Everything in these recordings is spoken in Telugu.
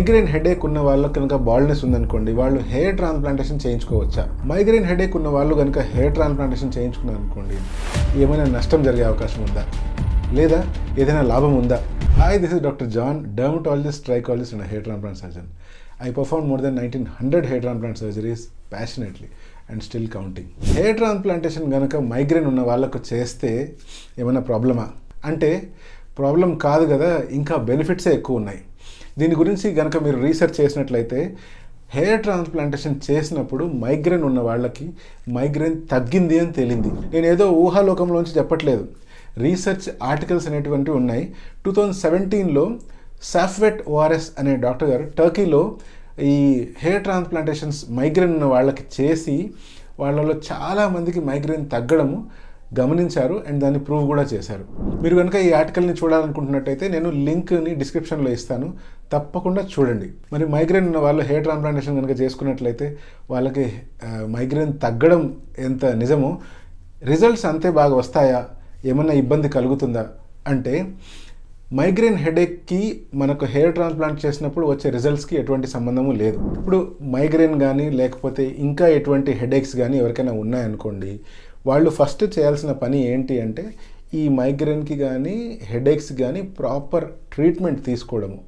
మైగ్రేన్ హెడేక్ ఉన్న వాళ్ళకి కనుక బాల్నెస్ ఉందనుకోండి వాళ్ళు హెయిర్ ట్రాన్స్ప్లాంటేషన్ చేయించుకోవచ్చా? మైగ్రేన్ హెడేక్ ఉన్న వాళ్ళు కనుక హెయిర్ ట్రాన్స్ప్లాంటేషన్ చేయించుకున్నారు అనుకోండి ఏమైనా నష్టం జరిగే అవకాశం ఉందా? లేదా ఏదైనా లాభం ఉందా? Hi this is doctor John dermatologist trichologist and hair transplant surgeon I perform more than nineteen hundred hair transplant surgeries passionately and still counting hair transplantation కనుక మైగ్రేన్ ఉన్న వాళ్ళకు చేస్తే ఏమైనా ప్రాబ్లమా అంటే ప్రాబ్లం కాదు కదా ఇంకా బెనిఫిట్సే ఎక్కువ ఉన్నాయి. దీని గురించి కనుక మీరు రీసెర్చ్ చేసినట్లయితే హెయిర్ ట్రాన్స్ప్లాంటేషన్ చేసినప్పుడు మైగ్రేన్ ఉన్న వాళ్ళకి మైగ్రేన్ తగ్గింది అని తేలింది. నేను ఏదో ఊహాలోకంలోంచి చెప్పట్లేదు. రీసెర్చ్ ఆర్టికల్స్ అనేటువంటివి ఉన్నాయి. టూ థౌజండ్ సెవెంటీన్లో సాఫ్వెట్ ఓఆర్ఎస్ అనే డాక్టర్ గారు టర్కీలో ఈ హెయిర్ ట్రాన్స్ప్లాంటేషన్స్ మైగ్రేన్ ఉన్న వాళ్ళకి చేసి వాళ్ళలో చాలామందికి మైగ్రేన్ తగ్గడము గమనించారు అండ్ దాన్ని ప్రూవ్ కూడా చేశారు. మీరు కనుక ఈ ఆర్టికల్ని చూడాలనుకుంటున్నట్టయితే నేను లింక్ని డిస్క్రిప్షన్లో ఇస్తాను. తప్పకుండా చూడండి. మరి మైగ్రేన్ ఉన్న వాళ్ళు హెయిర్ ట్రాన్స్ప్లాంటేషన్ కనుక చేసుకున్నట్లయితే వాళ్ళకి మైగ్రేన్ తగ్గడం ఎంత నిజమో రిజల్ట్స్ అంతే బాగా వస్తాయా? ఏమన్నా ఇబ్బంది కలుగుతుందా? అంటే మైగ్రేన్ హెడేక్కి మనకు హెయిర్ ట్రాన్స్ప్లాంట్ చేసినప్పుడు వచ్చే రిజల్ట్స్కి ఎటువంటి సంబంధము లేదు. ఇప్పుడు మైగ్రేన్ కానీ లేకపోతే ఇంకా ఎటువంటి హెడేక్స్ కానీ ఎవరికైనా ఉన్నాయనుకోండి వాళ్ళు ఫస్ట్ చేయాల్సిన పని ఏంటి అంటే ఈ మైగ్రేన్కి కానీ హెడేక్స్ కానీ ప్రాపర్ ట్రీట్మెంట్ తీసుకోవడము.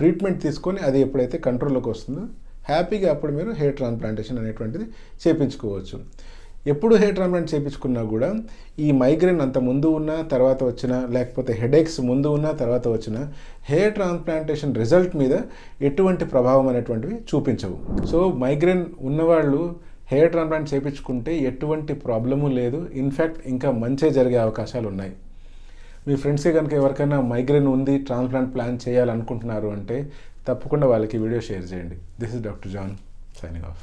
ట్రీట్మెంట్ తీసుకొని అది ఎప్పుడైతే కంట్రోల్లోకి వస్తుందో హ్యాపీగా అప్పుడు మీరు హెయిర్ ట్రాన్స్ప్లాంటేషన్ అనేటువంటిది చేపించుకోవచ్చు. ఎప్పుడు హెయిర్ ట్రాన్స్ప్లాంట్ చేయించుకున్నా కూడా ఈ మైగ్రేన్ అంత ముందు ఉన్నా తర్వాత వచ్చిన లేకపోతే హెడేక్స్ ముందు ఉన్నా తర్వాత వచ్చిన హెయిర్ ట్రాన్స్ప్లాంటేషన్ రిజల్ట్ మీద ఎటువంటి ప్రభావం అనేటువంటివి చూపించవు. సో మైగ్రేన్ ఉన్నవాళ్ళు హెయిర్ ట్రాన్స్ప్లాంట్ చేయించుకుంటే ఎటువంటి ప్రాబ్లము లేదు. ఇన్ఫ్యాక్ట్ ఇంకా మంచి జరిగే అవకాశాలు ఉన్నాయి. మీ ఫ్రెండ్స్కి కనుక ఎవరికైనా మైగ్రేన్ ఉంది ట్రాన్స్ప్లాంట్ ప్లాన్ చేయాలనుకుంటున్నారు అంటే తప్పకుండా వాళ్ళకి వీడియో షేర్ చేయండి. This is doctor John signing off